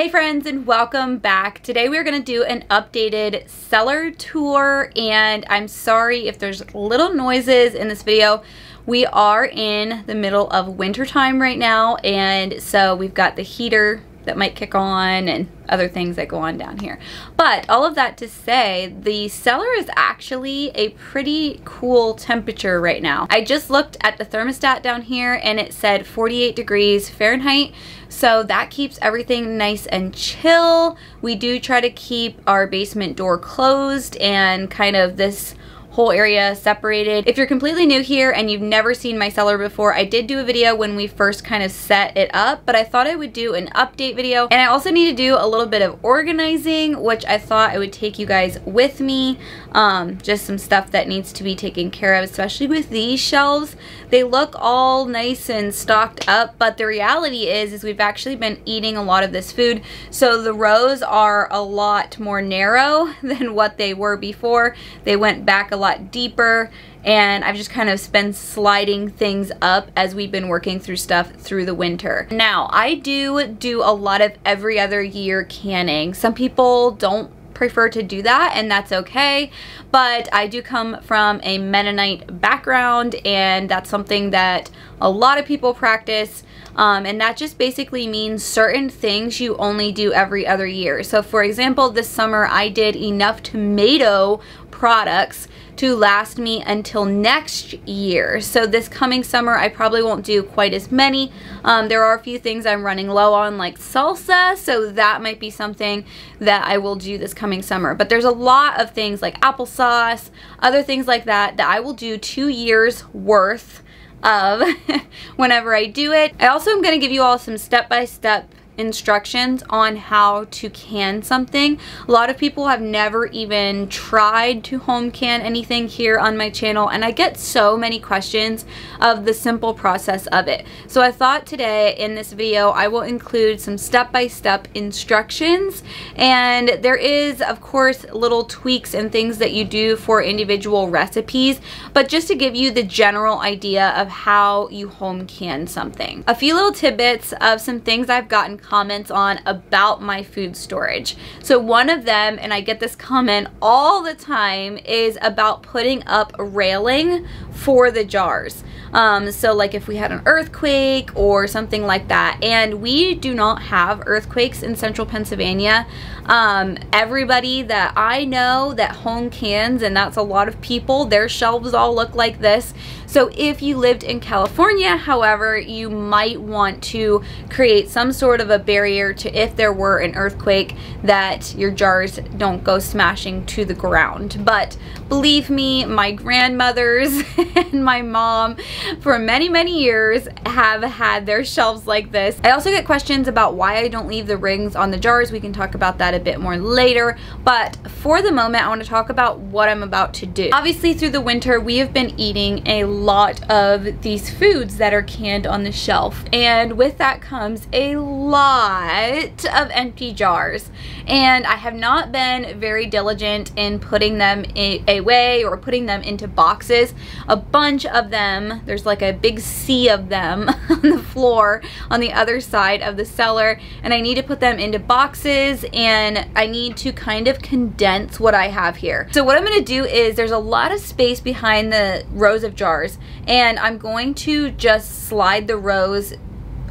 Hey friends and welcome back. Today we're to do an updated cellar tour and I'm sorry if there's little noises in this video. We are in the middle of winter time right now and so we've got the heater that might kick on and other things that go on down here. But all of that to say, the cellar is actually a pretty cool temperature right now. I just looked at the thermostat down here and it said 48 degrees Fahrenheit. So that keeps everything nice and chill. We do try to keep our basement door closed and kind of this whole area separated. If you're completely new here and you've never seen my cellar before, I did do a video when we first kind of set it up, but I thought I would do an update video. And I also need to do a little bit of organizing, which I thought I would take you guys with me. Um, just some stuff that needs to be taken care of, especially with these shelves. They look all nice and stocked up, but the reality is, is we've actually been eating a lot of this food. So the rows are a lot more narrow than what they were before. They went back a lot deeper and I've just kind of been sliding things up as we've been working through stuff through the winter. Now, I do do a lot of every other year canning. Some people don't prefer to do that and that's okay but I do come from a Mennonite background and that's something that a lot of people practice um, and that just basically means certain things you only do every other year. So for example, this summer I did enough tomato products to last me until next year. So this coming summer, I probably won't do quite as many. Um, there are a few things I'm running low on like salsa, so that might be something that I will do this coming summer. But there's a lot of things like applesauce, other things like that, that I will do two years worth of whenever I do it. I also am going to give you all some step-by-step -step instructions on how to can something. A lot of people have never even tried to home can anything here on my channel and I get so many questions of the simple process of it. So I thought today in this video I will include some step-by-step -step instructions and there is of course little tweaks and things that you do for individual recipes but just to give you the general idea of how you home can something. A few little tidbits of some things I've gotten comments on about my food storage. So one of them, and I get this comment all the time, is about putting up railing for the jars. Um, so like if we had an earthquake or something like that. And we do not have earthquakes in central Pennsylvania. Um, everybody that I know that home cans, and that's a lot of people, their shelves all look like this. So if you lived in California, however, you might want to create some sort of a barrier to if there were an earthquake that your jars don't go smashing to the ground. But believe me, my grandmothers and my mom for many, many years have had their shelves like this. I also get questions about why I don't leave the rings on the jars. We can talk about that a bit more later. But for the moment, I want to talk about what I'm about to do. Obviously, through the winter, we have been eating a lot of these foods that are canned on the shelf. And with that comes a lot of empty jars. And I have not been very diligent in putting them away or putting them into boxes. A bunch of them, there's like a big sea of them on the floor on the other side of the cellar. And I need to put them into boxes and I need to kind of condense what I have here. So what I'm going to do is there's a lot of space behind the rows of jars and I'm going to just slide the rows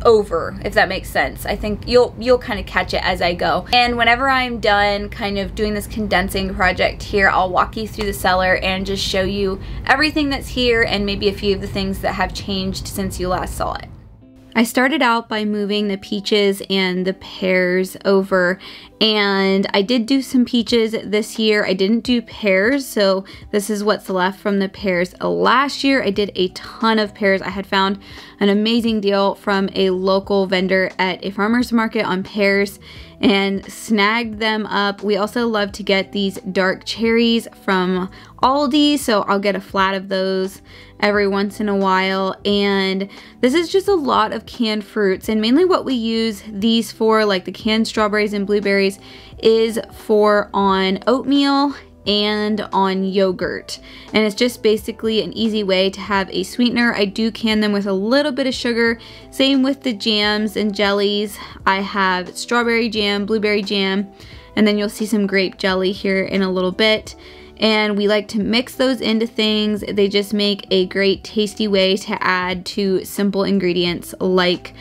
over if that makes sense. I think you'll you'll kind of catch it as I go. And whenever I'm done kind of doing this condensing project here I'll walk you through the cellar and just show you everything that's here and maybe a few of the things that have changed since you last saw it I started out by moving the peaches and the pears over and I did do some peaches this year. I didn't do pears, so this is what's left from the pears. Last year, I did a ton of pears. I had found an amazing deal from a local vendor at a farmer's market on pears and snagged them up. We also love to get these dark cherries from Aldi, so I'll get a flat of those every once in a while. And this is just a lot of canned fruits, and mainly what we use these for, like the canned strawberries and blueberries, is for on oatmeal and on yogurt. And it's just basically an easy way to have a sweetener. I do can them with a little bit of sugar. Same with the jams and jellies. I have strawberry jam, blueberry jam, and then you'll see some grape jelly here in a little bit and we like to mix those into things. They just make a great tasty way to add to simple ingredients like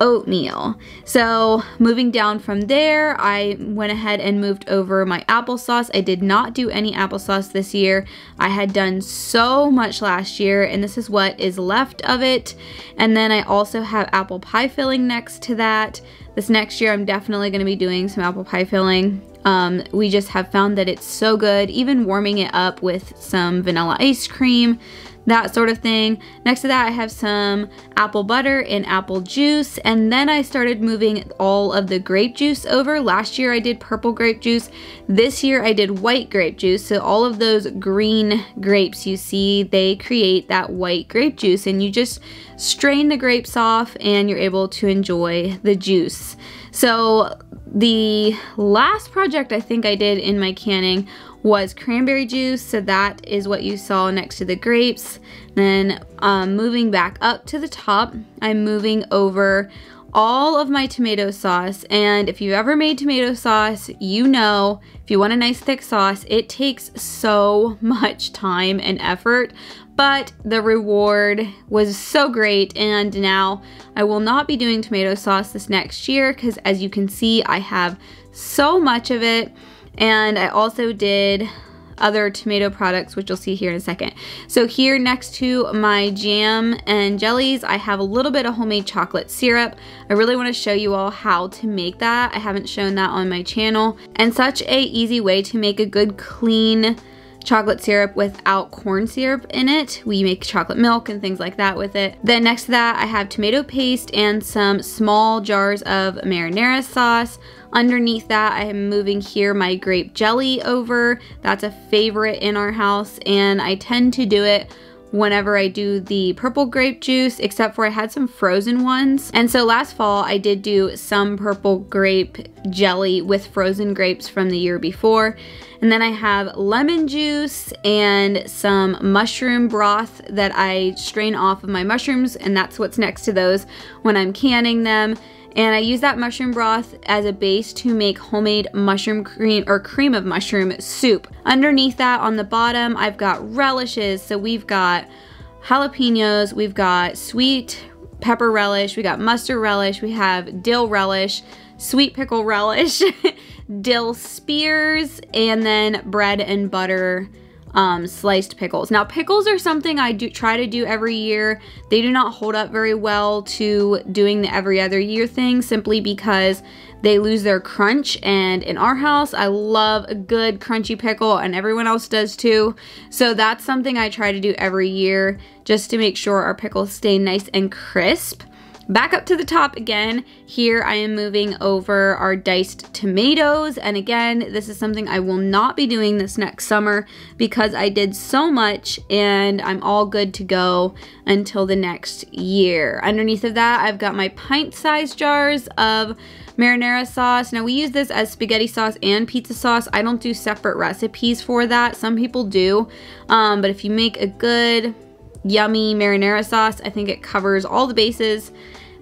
oatmeal. So moving down from there, I went ahead and moved over my applesauce. I did not do any applesauce this year. I had done so much last year and this is what is left of it. And then I also have apple pie filling next to that. This next year I'm definitely going to be doing some apple pie filling. Um, we just have found that it's so good, even warming it up with some vanilla ice cream that sort of thing. Next to that, I have some apple butter and apple juice. And then I started moving all of the grape juice over. Last year I did purple grape juice. This year I did white grape juice. So all of those green grapes you see, they create that white grape juice. And you just strain the grapes off and you're able to enjoy the juice. So the last project I think I did in my canning was cranberry juice. So that is what you saw next to the grapes. Then um, moving back up to the top, I'm moving over all of my tomato sauce. And if you've ever made tomato sauce, you know if you want a nice thick sauce, it takes so much time and effort. But the reward was so great, and now I will not be doing tomato sauce this next year because, as you can see, I have so much of it. And I also did other tomato products, which you'll see here in a second. So here next to my jam and jellies, I have a little bit of homemade chocolate syrup. I really want to show you all how to make that. I haven't shown that on my channel. And such a easy way to make a good clean chocolate syrup without corn syrup in it. We make chocolate milk and things like that with it. Then next to that, I have tomato paste and some small jars of marinara sauce. Underneath that, I am moving here my grape jelly over. That's a favorite in our house and I tend to do it whenever I do the purple grape juice, except for I had some frozen ones. And so last fall I did do some purple grape jelly with frozen grapes from the year before. And then I have lemon juice and some mushroom broth that I strain off of my mushrooms and that's what's next to those when I'm canning them. And I use that mushroom broth as a base to make homemade mushroom cream or cream of mushroom soup. Underneath that on the bottom, I've got relishes. So we've got jalapenos, we've got sweet pepper relish, we got mustard relish, we have dill relish, sweet pickle relish, dill spears, and then bread and butter um, sliced pickles. Now pickles are something I do try to do every year. They do not hold up very well to doing the every other year thing simply because they lose their crunch and in our house I love a good crunchy pickle and everyone else does too. So that's something I try to do every year just to make sure our pickles stay nice and crisp. Back up to the top again, here I am moving over our diced tomatoes. And again, this is something I will not be doing this next summer because I did so much and I'm all good to go until the next year. Underneath of that, I've got my pint-sized jars of marinara sauce. Now we use this as spaghetti sauce and pizza sauce. I don't do separate recipes for that. Some people do. Um, but if you make a good yummy marinara sauce, I think it covers all the bases.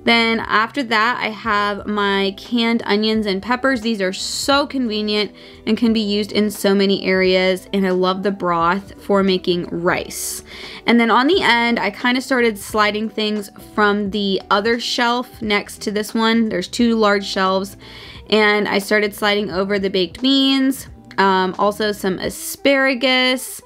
Then after that, I have my canned onions and peppers. These are so convenient and can be used in so many areas. And I love the broth for making rice. And then on the end, I kind of started sliding things from the other shelf next to this one. There's two large shelves. And I started sliding over the baked beans, um, also some asparagus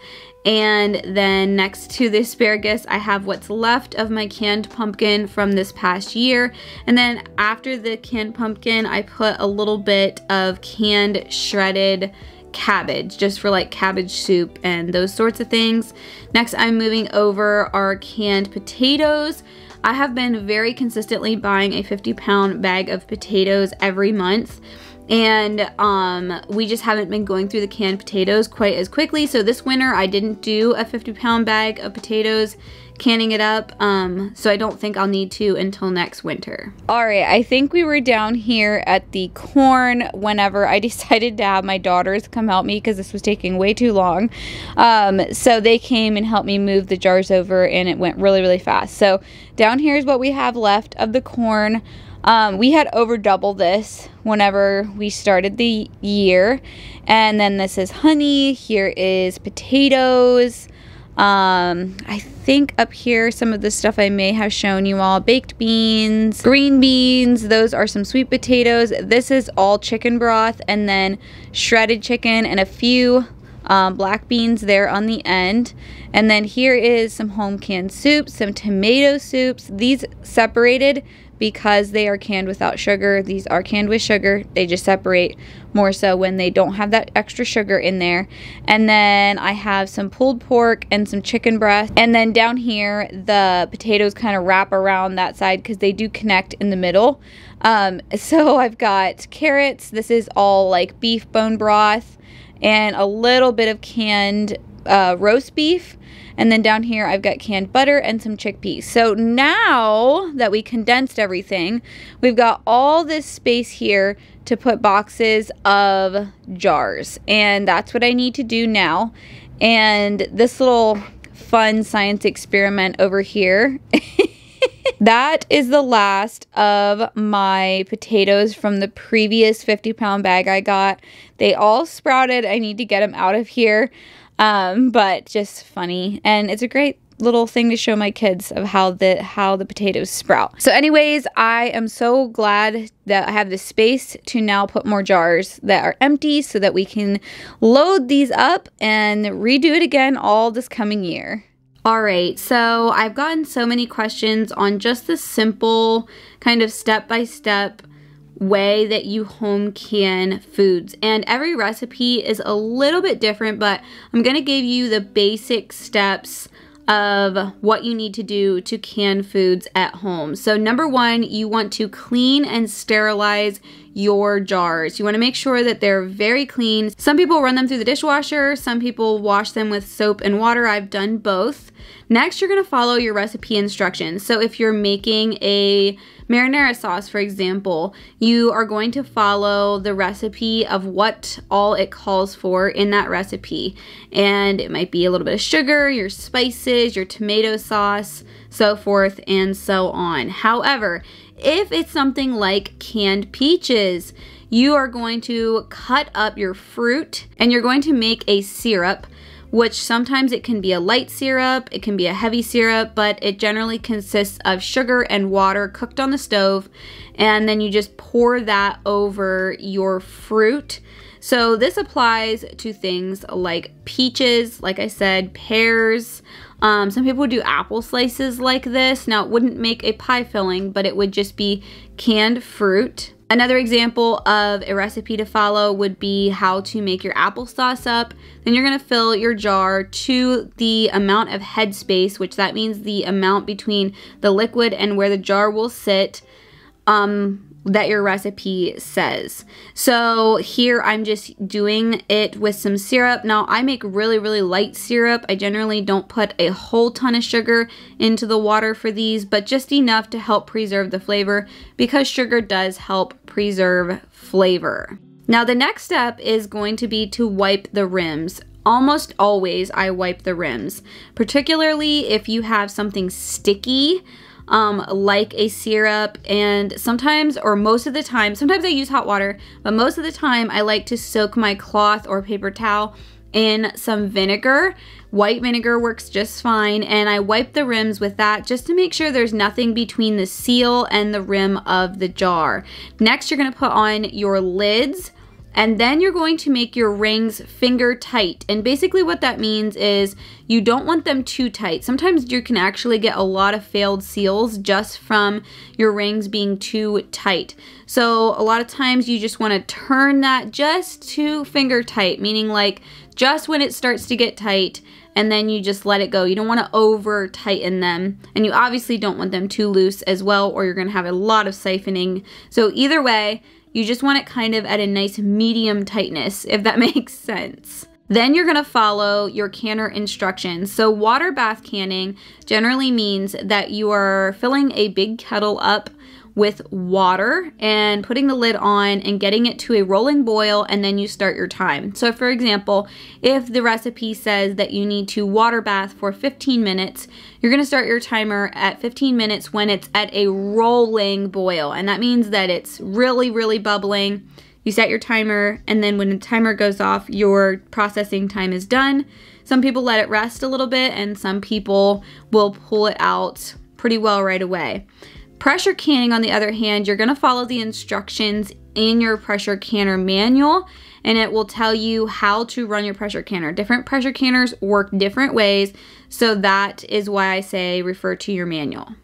and then next to the asparagus, I have what's left of my canned pumpkin from this past year. And then after the canned pumpkin, I put a little bit of canned shredded cabbage just for like cabbage soup and those sorts of things. Next, I'm moving over our canned potatoes. I have been very consistently buying a 50 pound bag of potatoes every month and um, we just haven't been going through the canned potatoes quite as quickly. So this winter I didn't do a 50 pound bag of potatoes canning it up. Um, so I don't think I'll need to until next winter. All right, I think we were down here at the corn whenever I decided to have my daughters come help me because this was taking way too long. Um, so they came and helped me move the jars over and it went really, really fast. So down here is what we have left of the corn. Um, we had over double this whenever we started the year. And then this is honey. Here is potatoes. Um, I think up here, some of the stuff I may have shown you all. Baked beans, green beans. Those are some sweet potatoes. This is all chicken broth and then shredded chicken and a few um, black beans there on the end. And then here is some home canned soups, some tomato soups. These separated because they are canned without sugar. These are canned with sugar. They just separate more so when they don't have that extra sugar in there. And then I have some pulled pork and some chicken breast. And then down here, the potatoes kind of wrap around that side because they do connect in the middle. Um, so I've got carrots. This is all like beef bone broth and a little bit of canned uh, roast beef. And then down here, I've got canned butter and some chickpeas. So now that we condensed everything, we've got all this space here to put boxes of jars. And that's what I need to do now. And this little fun science experiment over here. that is the last of my potatoes from the previous 50 pound bag I got. They all sprouted. I need to get them out of here. Um, but just funny. And it's a great little thing to show my kids of how the how the potatoes sprout. So anyways, I am so glad that I have the space to now put more jars that are empty so that we can load these up and redo it again all this coming year. All right, so I've gotten so many questions on just the simple kind of step-by-step way that you home can foods. And every recipe is a little bit different, but I'm going to give you the basic steps of what you need to do to can foods at home. So number one, you want to clean and sterilize your jars. You want to make sure that they're very clean. Some people run them through the dishwasher, some people wash them with soap and water. I've done both. Next, you're going to follow your recipe instructions. So if you're making a marinara sauce, for example, you are going to follow the recipe of what all it calls for in that recipe. And it might be a little bit of sugar, your spices, your tomato sauce, so forth and so on. However, if it's something like canned peaches, you are going to cut up your fruit and you're going to make a syrup which sometimes it can be a light syrup, it can be a heavy syrup, but it generally consists of sugar and water cooked on the stove. And then you just pour that over your fruit. So this applies to things like peaches, like I said, pears. Um, some people do apple slices like this. Now, it wouldn't make a pie filling, but it would just be canned fruit. Another example of a recipe to follow would be how to make your applesauce up. Then you're going to fill your jar to the amount of headspace, which that means the amount between the liquid and where the jar will sit. Um, that your recipe says. So here I'm just doing it with some syrup. Now I make really, really light syrup. I generally don't put a whole ton of sugar into the water for these, but just enough to help preserve the flavor because sugar does help preserve flavor. Now the next step is going to be to wipe the rims. Almost always I wipe the rims, particularly if you have something sticky um, like a syrup and sometimes or most of the time, sometimes I use hot water, but most of the time I like to soak my cloth or paper towel in some vinegar. White vinegar works just fine and I wipe the rims with that just to make sure there's nothing between the seal and the rim of the jar. Next you're to put on your lids and then you're going to make your rings finger tight. And basically what that means is you don't want them too tight. Sometimes you can actually get a lot of failed seals just from your rings being too tight. So a lot of times you just want to turn that just to finger tight, meaning like just when it starts to get tight and then you just let it go. You don't want to over tighten them and you obviously don't want them too loose as well or you're going to have a lot of siphoning. So either way, You just want it kind of at a nice medium tightness, if that makes sense. Then you're gonna follow your canner instructions. So water bath canning generally means that you are filling a big kettle up with water and putting the lid on and getting it to a rolling boil and then you start your time. So for example, if the recipe says that you need to water bath for 15 minutes, you're gonna start your timer at 15 minutes when it's at a rolling boil. And that means that it's really, really bubbling. You set your timer and then when the timer goes off, your processing time is done. Some people let it rest a little bit and some people will pull it out pretty well right away. Pressure canning, on the other hand, you're gonna follow the instructions in your pressure canner manual and it will tell you how to run your pressure canner. Different pressure canners work different ways, so that is why I say refer to your manual.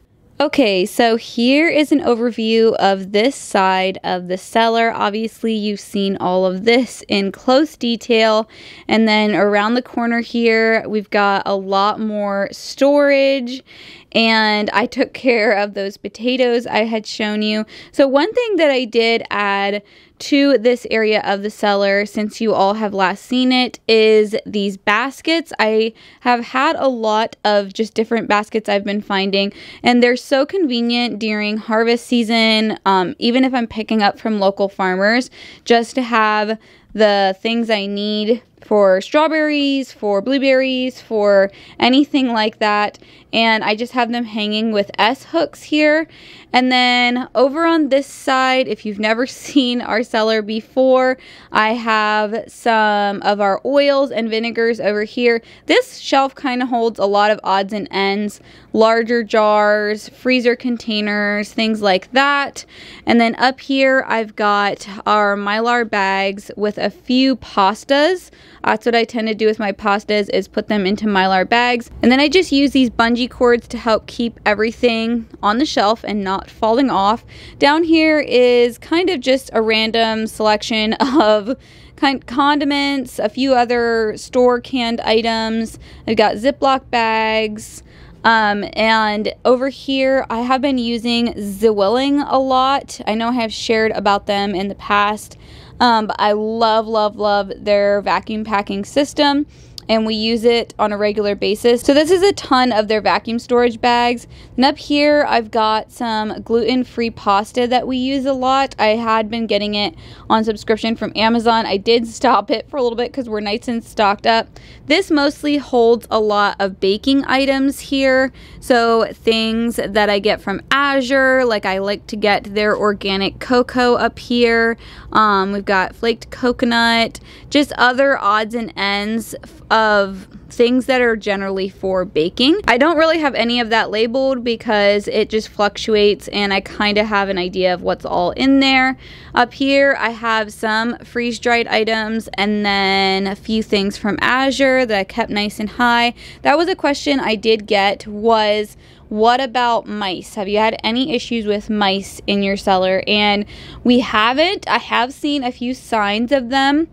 Okay, so here is an overview of this side of the cellar. Obviously, you've seen all of this in close detail. And then around the corner here, we've got a lot more storage. And I took care of those potatoes I had shown you. So one thing that I did add to this area of the cellar since you all have last seen it is these baskets. I have had a lot of just different baskets I've been finding and they're so convenient during harvest season um, even if I'm picking up from local farmers just to have the things I need for strawberries, for blueberries, for anything like that. And I just have them hanging with S hooks here. And then over on this side, if you've never seen our cellar before, I have some of our oils and vinegars over here. This shelf kind of holds a lot of odds and ends, larger jars, freezer containers, things like that. And then up here, I've got our Mylar bags with a few pastas. That's what I tend to do with my pastas is put them into Mylar bags. And then I just use these bungee cords to help keep everything on the shelf and not falling off. Down here is kind of just a random selection of kind condiments, a few other store canned items. I've got Ziploc bags. Um, and over here, I have been using Zwilling a lot. I know I have shared about them in the past. Um, but I love, love, love their vacuum packing system and we use it on a regular basis. So this is a ton of their vacuum storage bags. And up here, I've got some gluten-free pasta that we use a lot. I had been getting it on subscription from Amazon. I did stop it for a little bit because we're nice and stocked up. This mostly holds a lot of baking items here. So things that I get from Azure, like I like to get their organic cocoa up here. Um, we've got flaked coconut, just other odds and ends of things that are generally for baking. I don't really have any of that labeled because it just fluctuates and I kind of have an idea of what's all in there. Up here I have some freeze-dried items and then a few things from Azure that I kept nice and high. That was a question I did get was what about mice? Have you had any issues with mice in your cellar? And we haven't. I have seen a few signs of them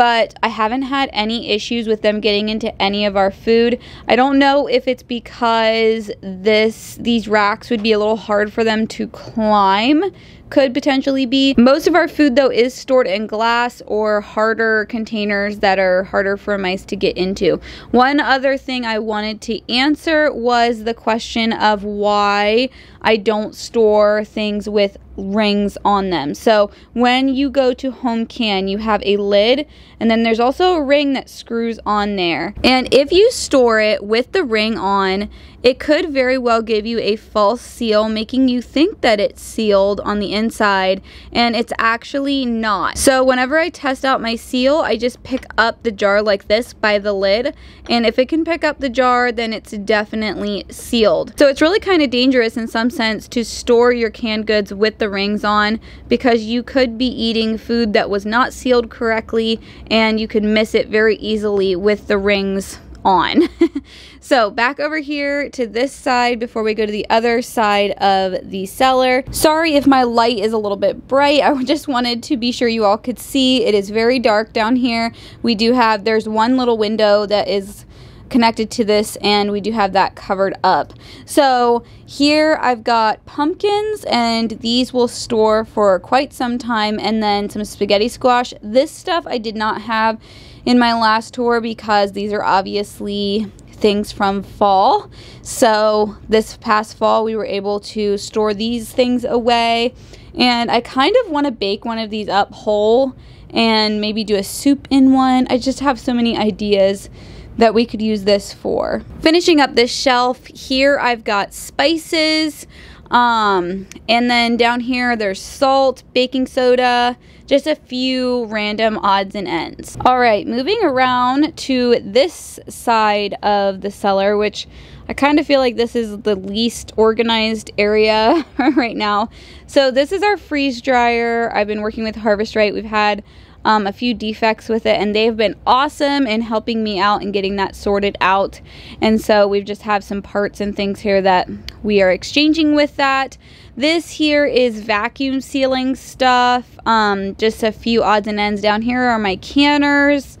but I haven't had any issues with them getting into any of our food. I don't know if it's because this these racks would be a little hard for them to climb could potentially be. Most of our food though is stored in glass or harder containers that are harder for mice to get into. One other thing I wanted to answer was the question of why I don't store things with rings on them. So when you go to home can, you have a lid and then there's also a ring that screws on there. And if you store it with the ring on, it could very well give you a false seal, making you think that it's sealed on the inside, and it's actually not. So whenever I test out my seal, I just pick up the jar like this by the lid, and if it can pick up the jar, then it's definitely sealed. So it's really kind of dangerous in some sense to store your canned goods with the rings on, because you could be eating food that was not sealed correctly, and you could miss it very easily with the rings on. so back over here to this side before we go to the other side of the cellar. Sorry if my light is a little bit bright. I just wanted to be sure you all could see. It is very dark down here. We do have, there's one little window that is connected to this and we do have that covered up. So here I've got pumpkins and these will store for quite some time and then some spaghetti squash. This stuff I did not have in my last tour because these are obviously things from fall. So this past fall we were able to store these things away and I kind of want to bake one of these up whole and maybe do a soup in one. I just have so many ideas that we could use this for. Finishing up this shelf, here I've got spices, um, and then down here there's salt, baking soda, just a few random odds and ends. All right, moving around to this side of the cellar, which I kind of feel like this is the least organized area right now. So this is our freeze dryer. I've been working with Harvest Right. We've had um, a few defects with it and they've been awesome in helping me out and getting that sorted out. And so we've just have some parts and things here that we are exchanging with that. This here is vacuum sealing stuff. Um, just a few odds and ends down here are my canners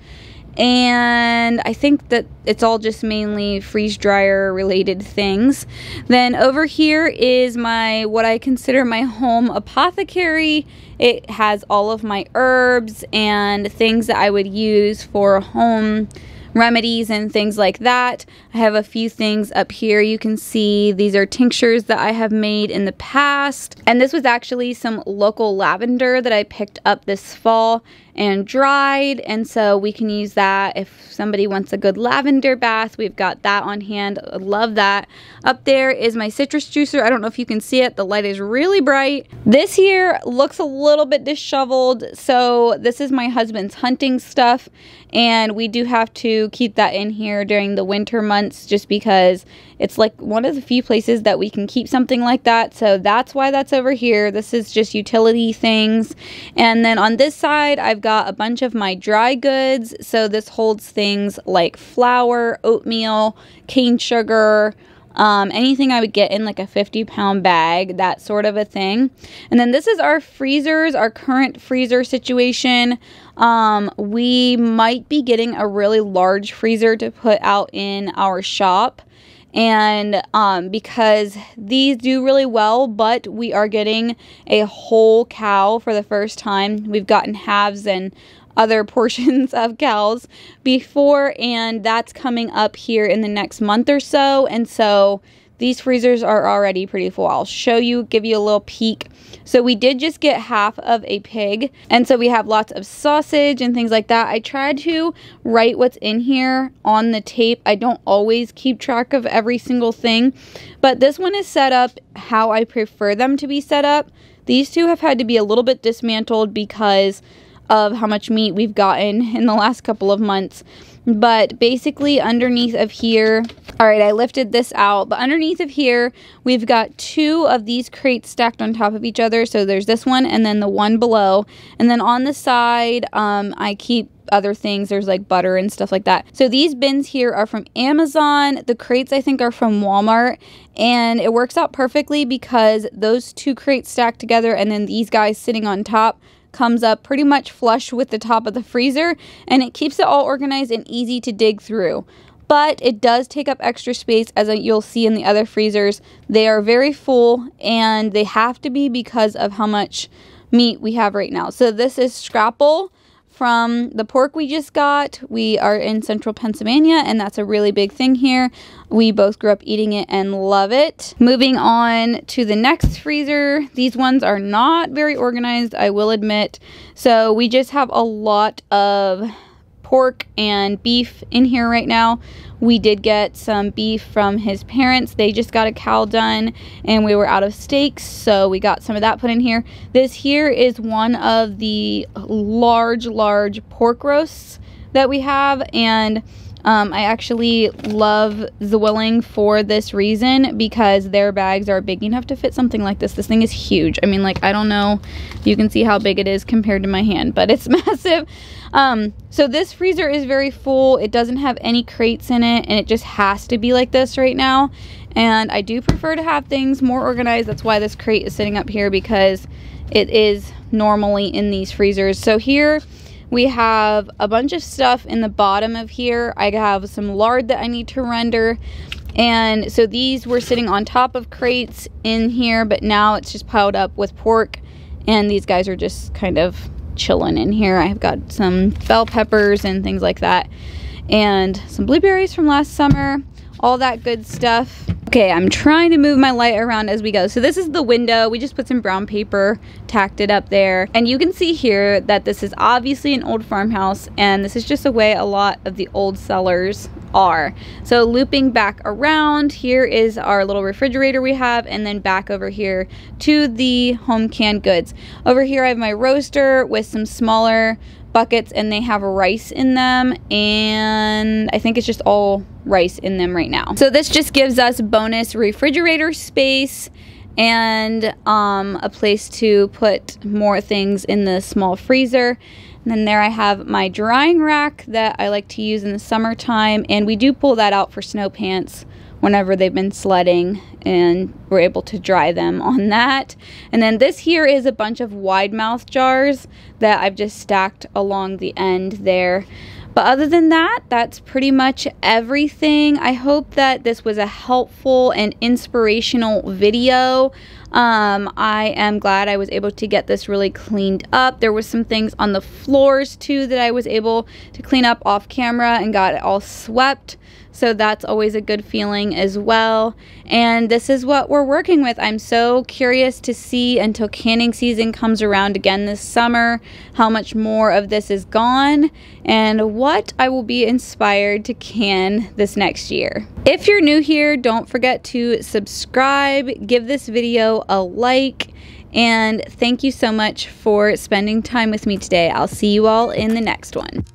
and I think that it's all just mainly freeze dryer related things. Then over here is my what I consider my home apothecary. It has all of my herbs and things that I would use for home remedies and things like that. I have a few things up here you can see. These are tinctures that I have made in the past. And this was actually some local lavender that I picked up this fall and dried and so we can use that. If somebody wants a good lavender bath we've got that on hand. I love that. Up there is my citrus juicer. I don't know if you can see it. The light is really bright. This here looks a little bit disheveled so this is my husband's hunting stuff and we do have to keep that in here during the winter months just because it's like one of the few places that we can keep something like that. So that's why that's over here. This is just utility things. And then on this side, I've got a bunch of my dry goods. So this holds things like flour, oatmeal, cane sugar, um, anything I would get in like a 50 pound bag, that sort of a thing. And then this is our freezers, our current freezer situation. Um, we might be getting a really large freezer to put out in our shop and um, because these do really well but we are getting a whole cow for the first time we've gotten halves and other portions of cows before and that's coming up here in the next month or so and so these freezers are already pretty full. I'll show you, give you a little peek. So we did just get half of a pig. And so we have lots of sausage and things like that. I tried to write what's in here on the tape. I don't always keep track of every single thing. But this one is set up how I prefer them to be set up. These two have had to be a little bit dismantled because of how much meat we've gotten in the last couple of months. But basically underneath of here, all right, I lifted this out, but underneath of here, we've got two of these crates stacked on top of each other. So there's this one and then the one below. And then on the side, um, I keep other things. There's like butter and stuff like that. So these bins here are from Amazon. The crates I think are from Walmart. And it works out perfectly because those two crates stacked together and then these guys sitting on top comes up pretty much flush with the top of the freezer and it keeps it all organized and easy to dig through. But it does take up extra space as you'll see in the other freezers. They are very full and they have to be because of how much meat we have right now. So this is Scrapple from the pork we just got. We are in central Pennsylvania, and that's a really big thing here. We both grew up eating it and love it. Moving on to the next freezer. These ones are not very organized, I will admit. So we just have a lot of pork and beef in here right now. We did get some beef from his parents. They just got a cow done and we were out of steaks, so we got some of that put in here. This here is one of the large, large pork roasts that we have and um, I actually love Zwilling for this reason because their bags are big enough to fit something like this. This thing is huge. I mean, like, I don't know if you can see how big it is compared to my hand, but it's massive. Um, so this freezer is very full. It doesn't have any crates in it and it just has to be like this right now. And I do prefer to have things more organized. That's why this crate is sitting up here because it is normally in these freezers. So here We have a bunch of stuff in the bottom of here. I have some lard that I need to render. And so these were sitting on top of crates in here, but now it's just piled up with pork. And these guys are just kind of chilling in here. I've got some bell peppers and things like that. And some blueberries from last summer, all that good stuff. Okay, I'm trying to move my light around as we go. So this is the window. We just put some brown paper, tacked it up there. And you can see here that this is obviously an old farmhouse and this is just the way a lot of the old cellars are. So looping back around, here is our little refrigerator we have and then back over here to the home canned goods. Over here I have my roaster with some smaller buckets and they have rice in them and I think it's just all rice in them right now. So this just gives us bonus refrigerator space and um, a place to put more things in the small freezer. And then there I have my drying rack that I like to use in the summertime and we do pull that out for snow pants whenever they've been sledding and we're able to dry them on that. And then this here is a bunch of wide mouth jars that I've just stacked along the end there. But other than that, that's pretty much everything. I hope that this was a helpful and inspirational video. Um, I am glad I was able to get this really cleaned up. There was some things on the floors too that I was able to clean up off camera and got it all swept. So that's always a good feeling as well. And this is what we're working with. I'm so curious to see until canning season comes around again this summer how much more of this is gone and what I will be inspired to can this next year. If you're new here, don't forget to subscribe, give this video a like, and thank you so much for spending time with me today. I'll see you all in the next one.